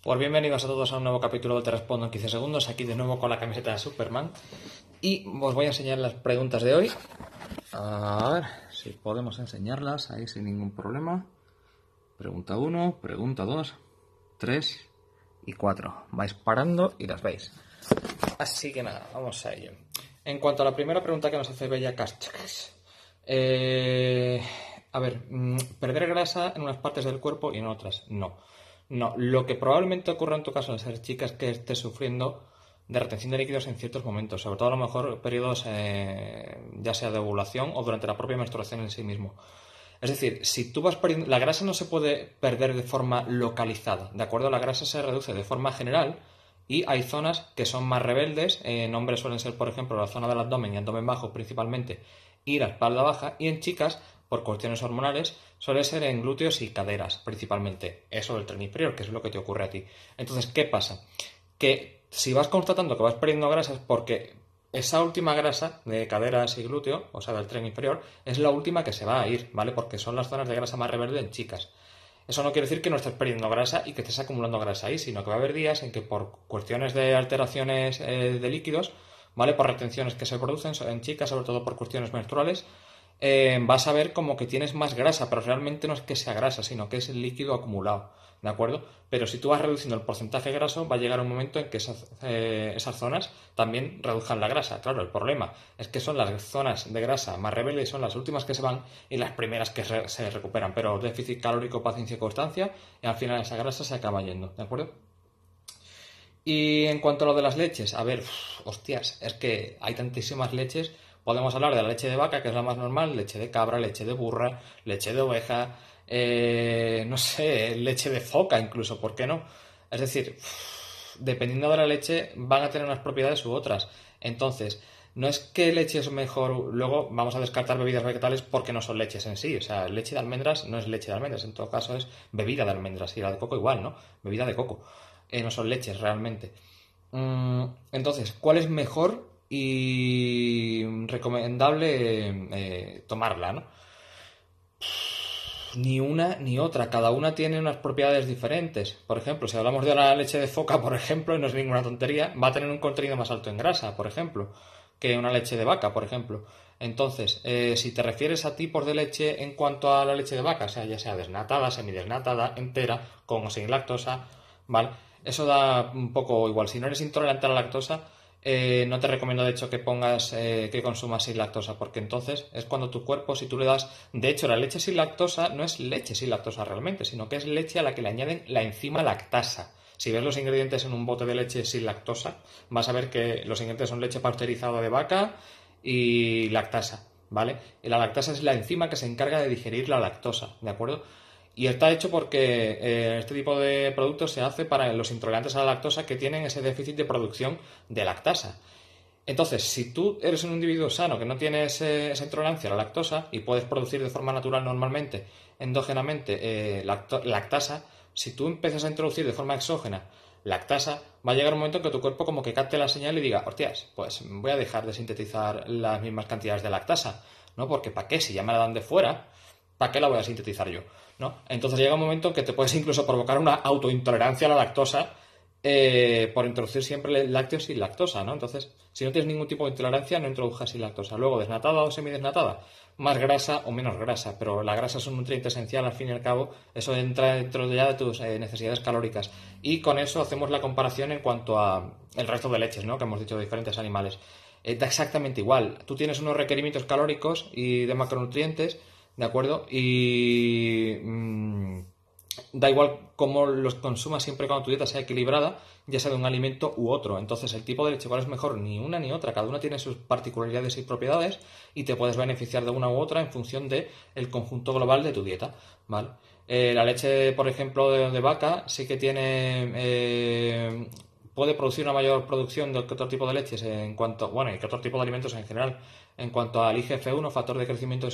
Pues bienvenidos a todos a un nuevo capítulo de Te Respondo en 15 segundos, aquí de nuevo con la camiseta de Superman. Y os voy a enseñar las preguntas de hoy. A ver si podemos enseñarlas ahí sin ningún problema. Pregunta 1, pregunta 2, 3 y 4. Vais parando y las veis. Así que nada, vamos a ello. En cuanto a la primera pregunta que nos hace Bella Castex. Eh, a ver, mm, perder grasa en unas partes del cuerpo y en otras no. No, lo que probablemente ocurra en tu caso al ser chica es que estés sufriendo de retención de líquidos en ciertos momentos, sobre todo a lo mejor periodos eh, ya sea de ovulación o durante la propia menstruación en sí mismo. Es decir, si tú vas perdiendo, la grasa no se puede perder de forma localizada, ¿de acuerdo? La grasa se reduce de forma general y hay zonas que son más rebeldes, en hombres suelen ser, por ejemplo, la zona del abdomen y abdomen bajo principalmente y la espalda baja, y en chicas por cuestiones hormonales, suele ser en glúteos y caderas, principalmente. Eso del tren inferior, que es lo que te ocurre a ti. Entonces, ¿qué pasa? Que si vas constatando que vas perdiendo grasa es porque esa última grasa de caderas y glúteo, o sea, del tren inferior, es la última que se va a ir, ¿vale? Porque son las zonas de grasa más rebelde en chicas. Eso no quiere decir que no estés perdiendo grasa y que estés acumulando grasa ahí, sino que va a haber días en que por cuestiones de alteraciones eh, de líquidos, ¿vale? Por retenciones que se producen en chicas, sobre todo por cuestiones menstruales, eh, vas a ver como que tienes más grasa, pero realmente no es que sea grasa, sino que es el líquido acumulado, ¿de acuerdo? Pero si tú vas reduciendo el porcentaje graso, va a llegar un momento en que esas, eh, esas zonas también reduzcan la grasa. Claro, el problema es que son las zonas de grasa más rebeldes, son las últimas que se van y las primeras que se recuperan, pero déficit calórico, paciencia y constancia, y al final esa grasa se acaba yendo, ¿de acuerdo? Y en cuanto a lo de las leches, a ver, hostias, es que hay tantísimas leches Podemos hablar de la leche de vaca, que es la más normal, leche de cabra, leche de burra, leche de oveja, eh, no sé, leche de foca incluso, ¿por qué no? Es decir, dependiendo de la leche van a tener unas propiedades u otras. Entonces, no es que leche es mejor, luego vamos a descartar bebidas vegetales porque no son leches en sí, o sea, leche de almendras no es leche de almendras, en todo caso es bebida de almendras y la de coco igual, ¿no? Bebida de coco, eh, no son leches realmente. Mm, entonces, ¿cuál es mejor? Y recomendable eh, tomarla, ¿no? Ni una ni otra, cada una tiene unas propiedades diferentes. Por ejemplo, si hablamos de la leche de foca, por ejemplo, y no es ninguna tontería, va a tener un contenido más alto en grasa, por ejemplo, que una leche de vaca, por ejemplo. Entonces, eh, si te refieres a tipos de leche en cuanto a la leche de vaca, o sea, ya sea desnatada, semidesnatada, entera, con o sin lactosa, ¿vale? Eso da un poco igual. Si no eres intolerante a la lactosa, eh, no te recomiendo de hecho que pongas eh, que consumas sin lactosa, porque entonces es cuando tu cuerpo, si tú le das, de hecho la leche sin lactosa no es leche sin lactosa realmente, sino que es leche a la que le añaden la enzima lactasa. Si ves los ingredientes en un bote de leche sin lactosa, vas a ver que los ingredientes son leche pasteurizada de vaca y lactasa, ¿vale? Y la lactasa es la enzima que se encarga de digerir la lactosa, ¿de acuerdo? Y está hecho porque eh, este tipo de productos se hace para los intolerantes a la lactosa que tienen ese déficit de producción de lactasa. Entonces, si tú eres un individuo sano que no tiene esa intolerancia a la lactosa y puedes producir de forma natural normalmente, endógenamente, eh, lactasa, si tú empiezas a introducir de forma exógena lactasa, va a llegar un momento en que tu cuerpo como que capte la señal y diga, hostias, pues voy a dejar de sintetizar las mismas cantidades de lactasa, ¿no? Porque ¿para qué? Si ya me la dan de fuera, ¿para qué la voy a sintetizar yo? ¿No? Entonces llega un momento en que te puedes incluso provocar una autointolerancia a la lactosa eh, por introducir siempre lácteos sin lactosa, ¿no? Entonces, si no tienes ningún tipo de intolerancia, no introduzcas sin lactosa. Luego, desnatada o semidesnatada, más grasa o menos grasa, pero la grasa es un nutriente esencial al fin y al cabo, eso entra dentro ya de tus eh, necesidades calóricas. Y con eso hacemos la comparación en cuanto a el resto de leches, ¿no? Que hemos dicho de diferentes animales. Eh, da exactamente igual. Tú tienes unos requerimientos calóricos y de macronutrientes ¿de acuerdo? Y mm, da igual cómo los consumas siempre cuando tu dieta sea equilibrada, ya sea de un alimento u otro. Entonces, el tipo de leche, ¿cuál es mejor? Ni una ni otra. Cada una tiene sus particularidades y propiedades y te puedes beneficiar de una u otra en función del el conjunto global de tu dieta, ¿vale? Eh, la leche, por ejemplo, de, vaca sí que tiene... Eh, puede producir una mayor producción de otro tipo de leches en cuanto, bueno, y que otro tipo de alimentos en general, en cuanto al IGF-1, factor de crecimiento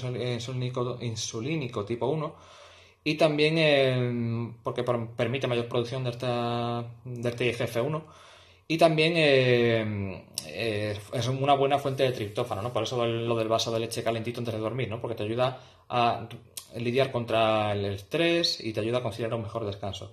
insulínico, tipo 1, y también porque permite mayor producción de, esta, de este IGF-1, y también eh, eh, es una buena fuente de triptófano, ¿no? Por eso lo del vaso de leche calentito antes de dormir, ¿no? Porque te ayuda a lidiar contra el estrés y te ayuda a conciliar un mejor descanso.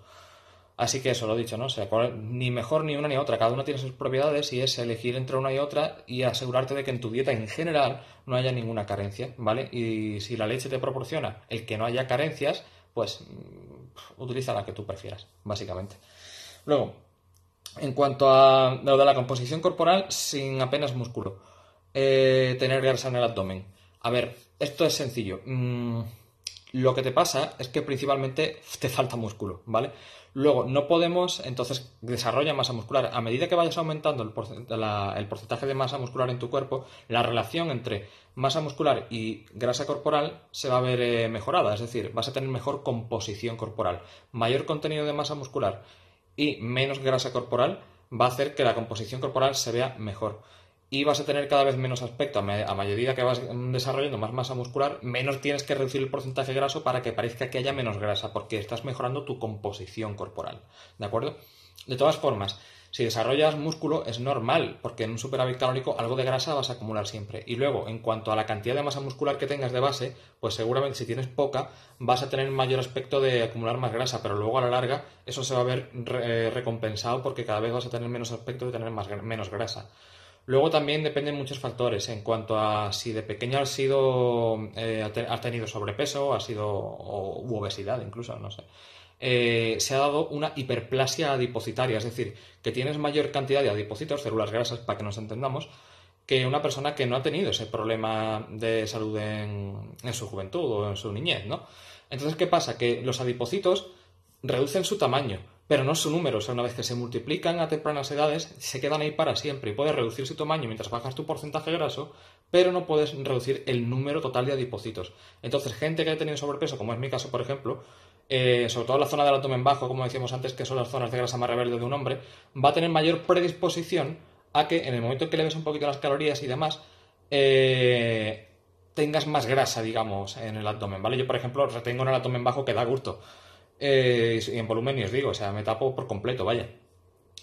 Así que eso lo dicho, ¿no? O sea, ni mejor ni una ni otra, cada una tiene sus propiedades y es elegir entre una y otra y asegurarte de que en tu dieta en general no haya ninguna carencia, ¿vale? Y si la leche te proporciona el que no haya carencias, pues mm, utiliza la que tú prefieras, básicamente. Luego, en cuanto a lo de la composición corporal, sin apenas músculo, eh, tener grasa en el abdomen. A ver, esto es sencillo. Mm, lo que te pasa es que principalmente te falta músculo, ¿vale? Luego, no podemos, entonces, desarrolla masa muscular. A medida que vayas aumentando el, porcentaje de masa muscular en tu cuerpo, la relación entre masa muscular y grasa corporal se va a ver eh, mejorada. Es decir, vas a tener mejor composición corporal. Mayor contenido de masa muscular y menos grasa corporal va a hacer que la composición corporal se vea mejor y vas a tener cada vez menos aspecto. A medida que vas desarrollando más masa muscular, menos tienes que reducir el porcentaje graso para que parezca que haya menos grasa, porque estás mejorando tu composición corporal. ¿De acuerdo? De todas formas, si desarrollas músculo es normal, porque en un superávit calórico algo de grasa vas a acumular siempre. Y luego, en cuanto a la cantidad de masa muscular que tengas de base, pues seguramente si tienes poca vas a tener mayor aspecto de acumular más grasa, pero luego a la larga eso se va a ver eh, recompensado porque cada vez vas a tener menos aspecto de tener más, menos grasa. Luego también dependen muchos factores en cuanto a si de pequeño has sido, eh, tenido sobrepeso, has sido o, u obesidad incluso, no sé. Eh, se ha dado una hiperplasia adipocitaria, es decir, que tienes mayor cantidad de adipocitos, células grasas, para que nos entendamos, que una persona que no ha tenido ese problema de salud en, en su juventud o en su niñez, ¿no? Entonces, ¿qué pasa? Que los adipocitos reducen su tamaño, pero no su número. O sea, una vez que se multiplican a tempranas edades, se quedan ahí para siempre y puedes reducir su tamaño mientras bajas tu porcentaje graso, pero no puedes reducir el número total de adipocitos. Entonces, gente que ha tenido sobrepeso, como es mi caso, por ejemplo, eh, sobre todo la zona del abdomen bajo, como decíamos antes, que son las zonas de grasa más rebelde de un hombre, va a tener mayor predisposición a que en el momento en que le des un poquito las calorías y demás, eh, tengas más grasa, digamos, en el abdomen, ¿vale? Yo, por ejemplo, retengo en el abdomen bajo que da gusto. Eh, y en volumen ni os digo, o sea, me tapo por completo, vaya.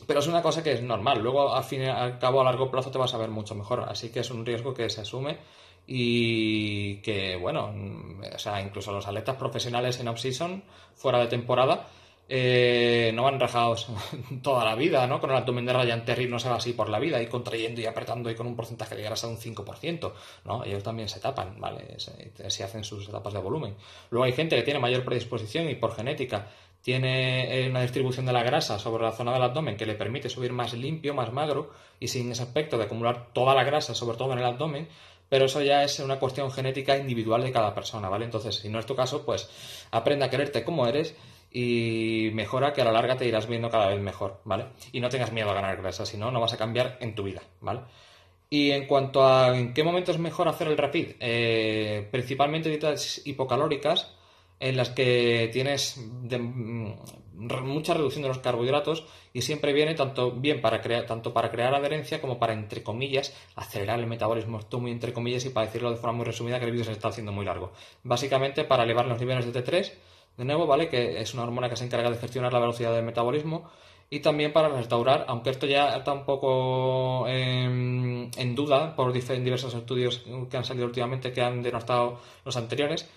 Pero es una cosa que es normal, luego al fin y al cabo a largo plazo te vas a ver mucho mejor, así que es un riesgo que se asume y que, bueno, o sea, incluso los atletas profesionales en off-season, fuera de temporada, eh, no van rajados toda la vida, ¿no? Con el abdomen de Ryan Terry no se va así por la vida, y contrayendo y apretando y con un porcentaje de grasa de un 5%, ¿no? Ellos también se tapan, ¿vale? Se, hacen sus etapas de volumen. Luego hay gente que tiene mayor predisposición y por genética tiene eh, una distribución de la grasa sobre la zona del abdomen que le permite subir más limpio, más magro y sin ese aspecto de acumular toda la grasa, sobre todo en el abdomen, pero eso ya es una cuestión genética individual de cada persona, ¿vale? Entonces, si no es tu caso, pues aprende a quererte como eres y mejora que a la larga te irás viendo cada vez mejor, ¿vale? Y no tengas miedo a ganar grasa, si no, no vas a cambiar en tu vida, ¿vale? Y en cuanto a en qué momento es mejor hacer el rapid, eh, principalmente dietas hipocalóricas en las que tienes mm, mucha reducción de los carbohidratos y siempre viene tanto bien para crear tanto para crear adherencia como para entre comillas acelerar el metabolismo esto muy entre comillas y para decirlo de forma muy resumida que el vídeo se está haciendo muy largo básicamente para elevar los niveles de T3 de nuevo, ¿vale? Que es una hormona que se encarga de gestionar la velocidad del metabolismo y también para restaurar, aunque esto ya está un poco en, duda por diversos estudios que han salido últimamente que han denostado los anteriores,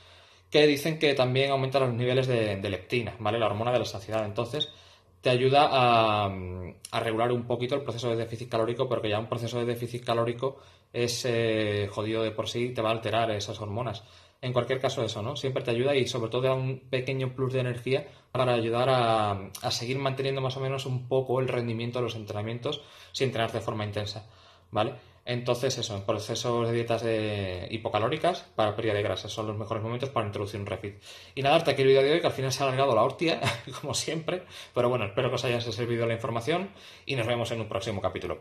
que dicen que también aumenta los niveles de, leptina, ¿vale? La hormona de la saciedad. Entonces, te ayuda a, regular un poquito el proceso de déficit calórico, porque ya un proceso de déficit calórico es eh, jodido de por sí y te va a alterar esas hormonas en cualquier caso eso, ¿no? Siempre te ayuda y sobre todo da un pequeño plus de energía para ayudar a, seguir manteniendo más o menos un poco el rendimiento de los entrenamientos sin entrenar de forma intensa, ¿vale? Entonces eso, en procesos de dietas hipocalóricas para pérdida de grasa son los mejores momentos para introducir un refit. Y nada, hasta aquí el vídeo de hoy, que al final se ha alargado la hostia, como siempre, pero bueno, espero que os haya servido la información y nos vemos en un próximo capítulo.